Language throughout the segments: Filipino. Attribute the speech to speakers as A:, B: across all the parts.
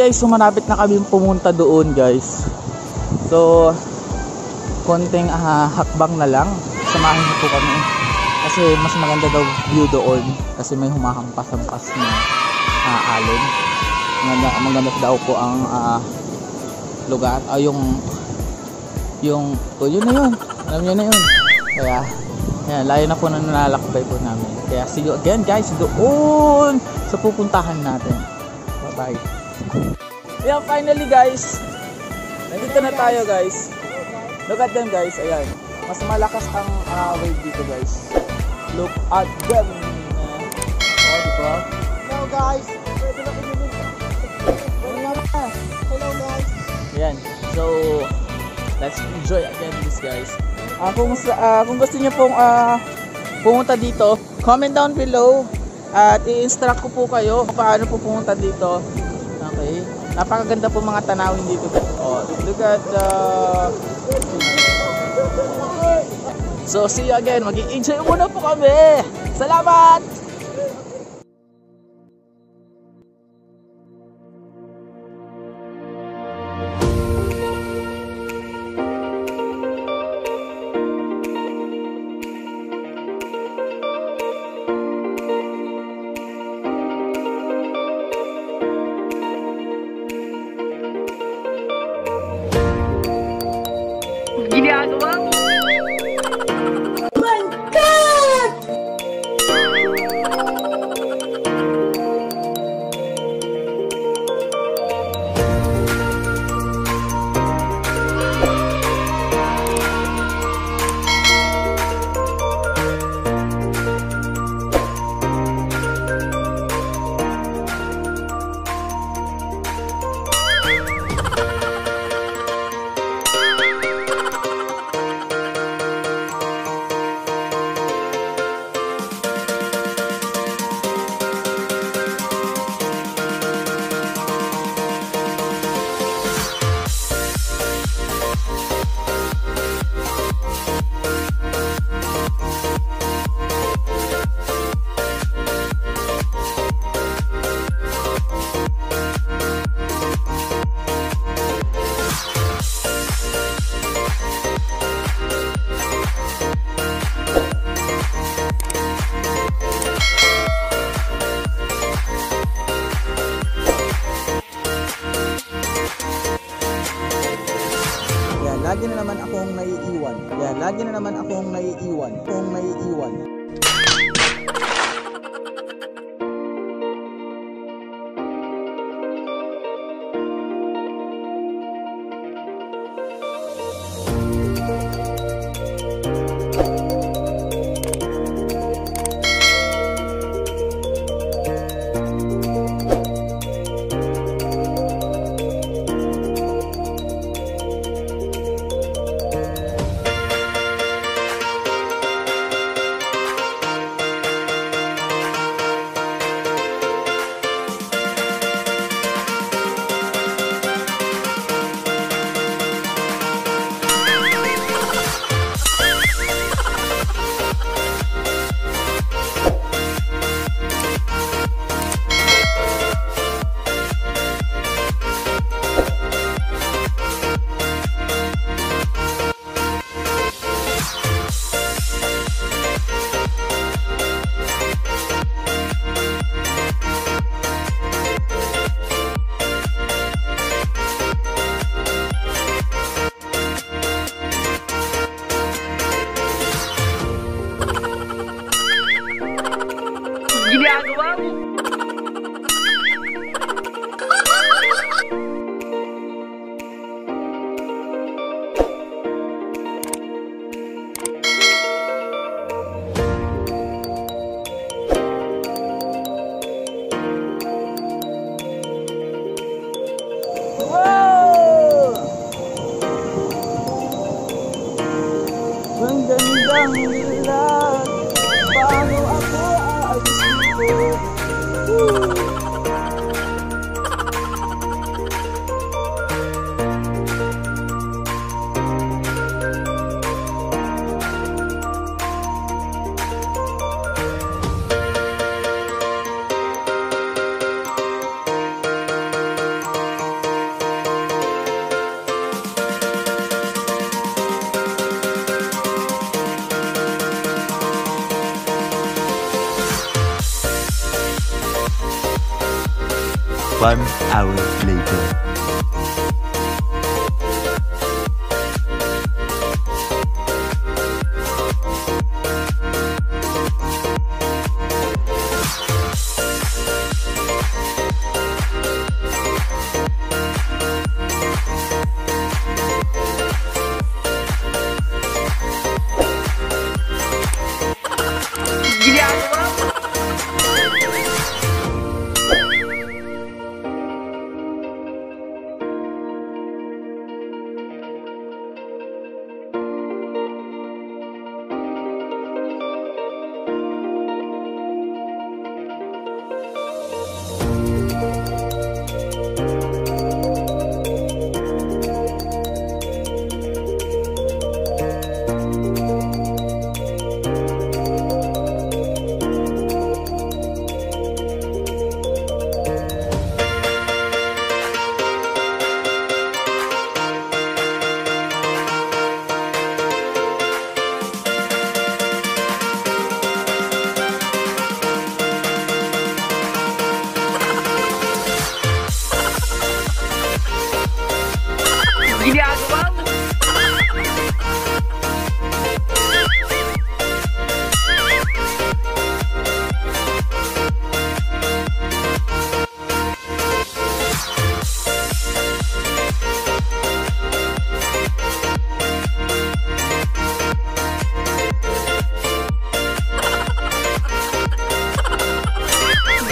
A: guys, so malapit na kami pumunta doon guys. So, konting ah, hakbang na lang. Samahin niyo po kami. Kasi mas maganda daw view doon. Kasi may humahampas-hampas na ah, alon. Maganda, maganda daw po ang ah, lugar. Ah, yung yung, oh yun na yun. Alam niyo na yun. Kaya, yan, layo na po na nalalakbay po namin. Kaya see you again guys doon sa pupuntahan natin. Bye-bye. Yeah, finally guys. Nandito na tayo guys. Look at them guys. Ayan. Mas malakas ang uh, wave dito guys. Look at them. Oh, di ba?
B: Hello guys! Pwede na. Hello guys!
A: Ayan. So, let's enjoy again this guys. Ah, kung ah, kung gusto niyo pong ah, pumunta dito, comment down below at i-instruct ko po kayo kung paano po pumunta dito. Okay? Napakaganda po mga tanawin dito. Oh, look at the So, see you again. Mag-i-enjoy muna po kami. Salamat! Akong naiiwan. Akong naiiwan.
C: ginagawa mo?
D: Ang gandang One hour later.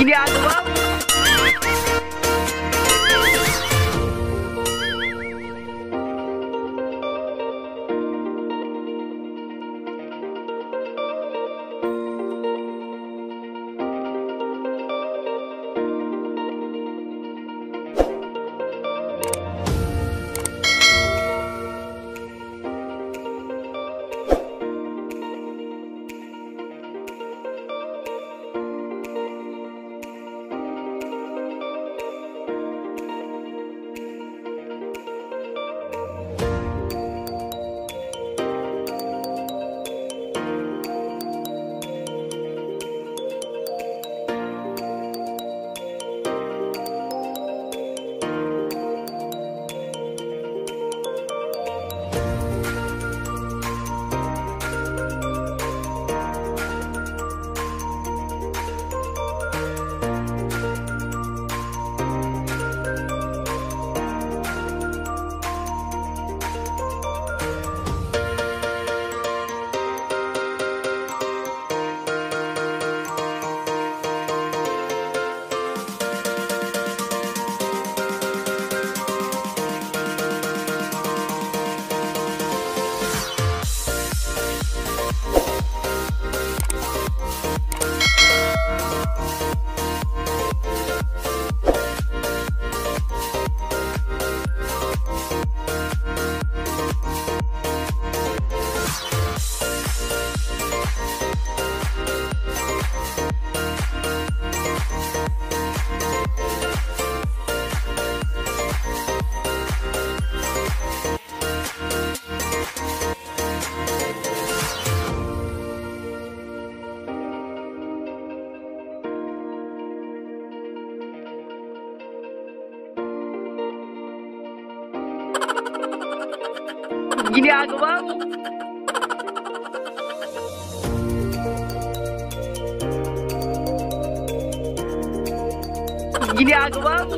A: Ginagawa mo. Ginagawa mo. Ginagawa mo.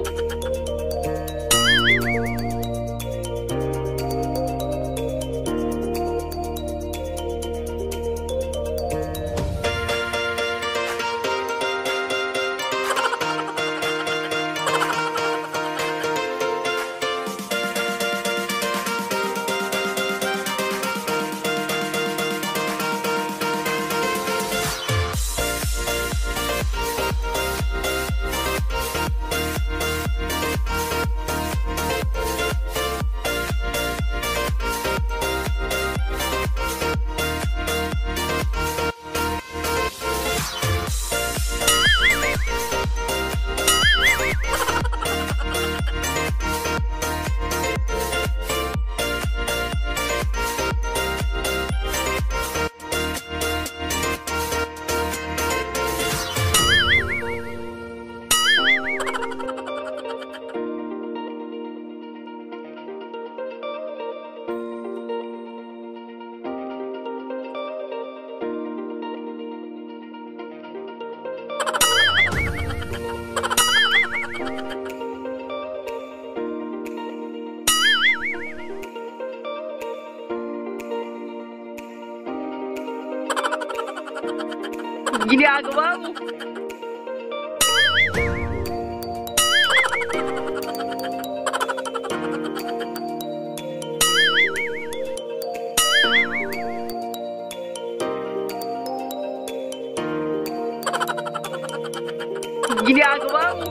A: Ginagawa mo? Ginagawa mo?